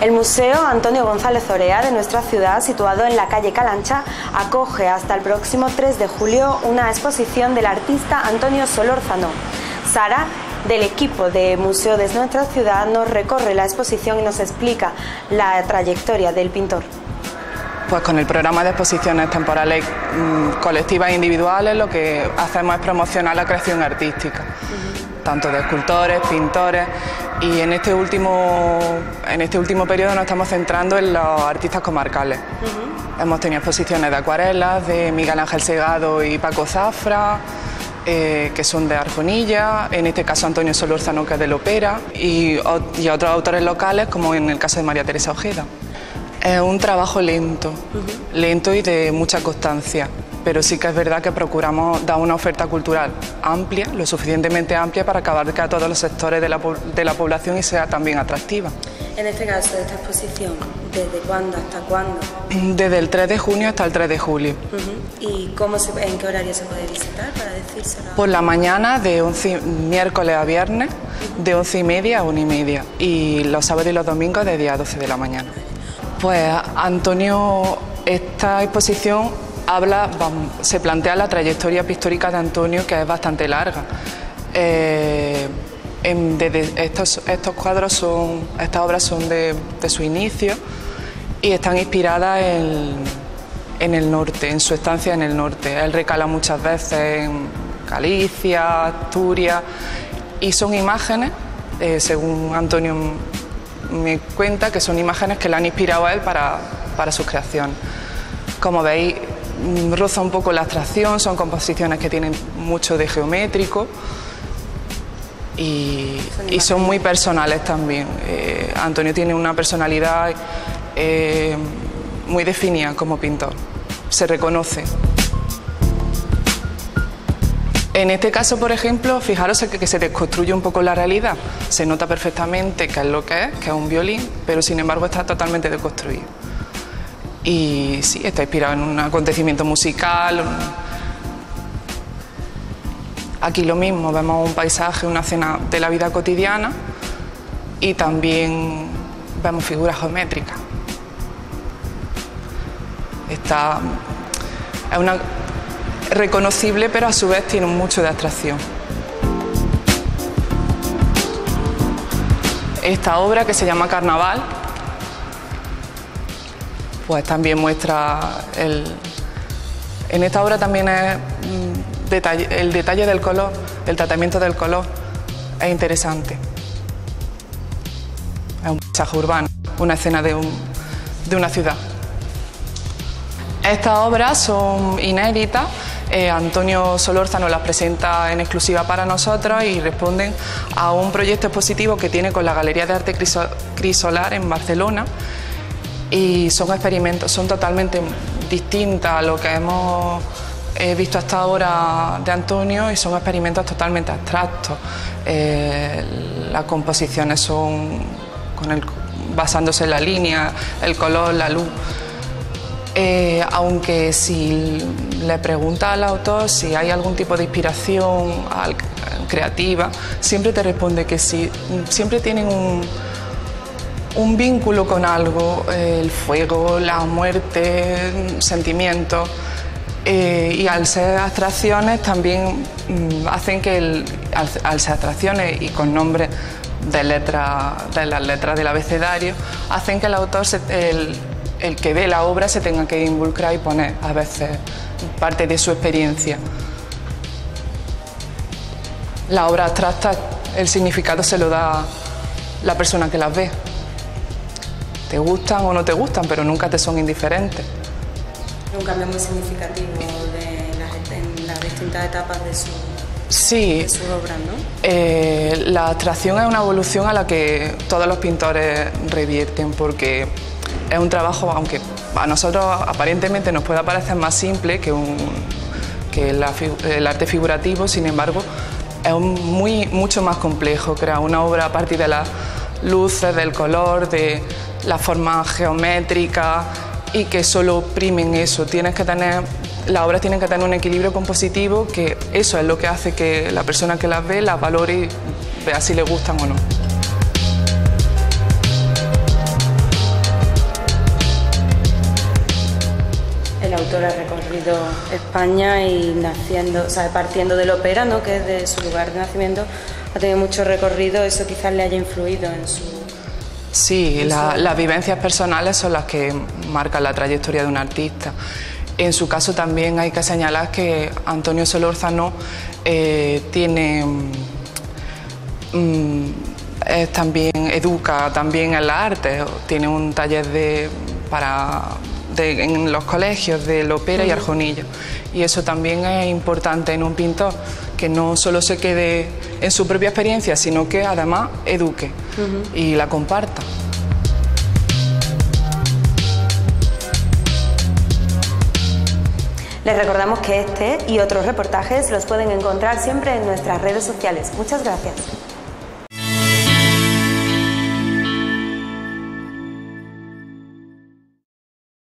El Museo Antonio González Orea de nuestra ciudad, situado en la calle Calancha, acoge hasta el próximo 3 de julio una exposición del artista Antonio Solórzano. Sara, del equipo de Museo de nuestra ciudad, nos recorre la exposición y nos explica la trayectoria del pintor. Pues con el programa de exposiciones temporales mm, colectivas e individuales lo que hacemos es promocionar la creación artística, tanto de escultores, pintores y en este último, en este último periodo nos estamos centrando en los artistas comarcales. Hemos tenido exposiciones de acuarelas de Miguel Ángel Segado y Paco Zafra, eh, que son de Arjonilla, en este caso Antonio Solórzano, que es de Lopera, y, y otros autores locales, como en el caso de María Teresa Ojeda. Es un trabajo lento, lento y de mucha constancia, pero sí que es verdad que procuramos dar una oferta cultural amplia, lo suficientemente amplia para que abarque a todos los sectores de la, de la población y sea también atractiva. En este caso, esta exposición, ¿desde cuándo hasta cuándo? Desde el 3 de junio hasta el 3 de julio. ¿Y cómo se, en qué horario se puede visitar para decírselo? Por la mañana, de 11, miércoles a viernes, de 11 y media a 1 y media, y los sábados y los domingos de 10 a 12 de la mañana. Pues Antonio, esta exposición habla, se plantea la trayectoria pictórica de Antonio que es bastante larga. Eh, estos, estos, cuadros son, estas obras son de, su inicio y están inspiradas en, en, el norte, en su estancia en el norte. Él recala muchas veces en Galicia, Asturias y son imágenes, eh, según Antonio me cuenta que son imágenes que le han inspirado a él para, para su creación. Como veis, roza un poco la abstracción, son composiciones que tienen mucho de geométrico y, son muy personales también. Eh, Antonio tiene una personalidad eh, muy definida como pintor, se reconoce. En este caso, por ejemplo, fijaros que, se desconstruye un poco la realidad. Se nota perfectamente qué es lo que es, que es un violín, pero sin embargo está totalmente deconstruido. Y sí, está inspirado en un acontecimiento musical. Aquí lo mismo, vemos un paisaje, una escena de la vida cotidiana y también vemos figuras geométricas. Está, es una, reconocible, pero a su vez tiene mucho de abstracción. Esta obra que se llama Carnaval, pues también muestra el... En esta obra también es mm, el detalle del color, el tratamiento del color, es interesante. Es un paisaje urbano, una escena de, de una ciudad. Estas obras son inéditas eh, Antonio Solórzano las presenta en exclusiva para nosotros y responden a un proyecto expositivo que tiene con la Galería de Arte Crisolar en Barcelona y son experimentos, son totalmente distintas a lo que hemos eh, visto hasta ahora de Antonio y son experimentos totalmente abstractos. Eh, las composiciones son basándose en la línea, el color, la luz. Eh, aunque si le pregunta al autor si hay algún tipo de inspiración creativa, siempre te responde que sí, siempre tienen un, un vínculo con algo, el fuego, la muerte, sentimientos. Eh, y al ser abstracciones también mm, hacen que al, ser abstracciones y con nombres de, letra, de las letras del abecedario, hacen que el autor el que ve la obra se tenga que involucrar y poner a veces parte de su experiencia. La obra abstracta, el significado se lo da la persona que las ve. Te gustan o no te gustan, pero nunca te son indiferentes. Un cambio muy significativo de las, en las distintas etapas de su, sí, obra, ¿no? Eh, la abstracción es una evolución a la que todos los pintores revierten, porque es un trabajo, aunque a nosotros aparentemente nos pueda parecer más simple que, un, que el arte figurativo, sin embargo, es muy, mucho más complejo. Crear una obra a partir de las luces, del color, de la forma geométrica y que solo primen eso. Tienes que tener, las obras tienen que tener un equilibrio compositivo que eso es lo que hace que la persona que las ve las valore y vea si le gustan o no. El autor ha recorrido España y naciendo, o sea, partiendo de la ópera, que es de su lugar de nacimiento, ha tenido mucho recorrido, eso quizás le haya influido en su... Sí, las vivencias personales son las que marcan la trayectoria de un artista. En su caso también hay que señalar que Antonio Solórzano eh, tiene... Mm, también educa también en la arte, tiene un taller de, para, en los colegios de ópera y arjonillo. Y eso también es importante en un pintor, que no solo se quede en su propia experiencia, sino que además eduque y la comparta. Les recordamos que este y otros reportajes los pueden encontrar siempre en nuestras redes sociales. Muchas gracias.